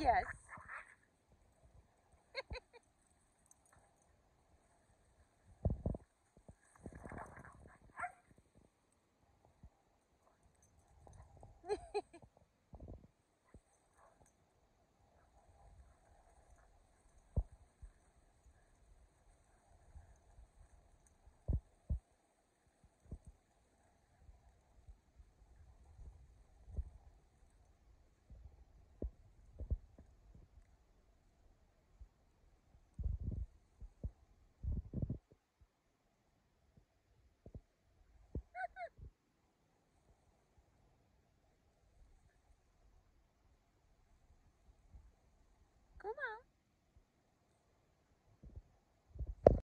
Yes.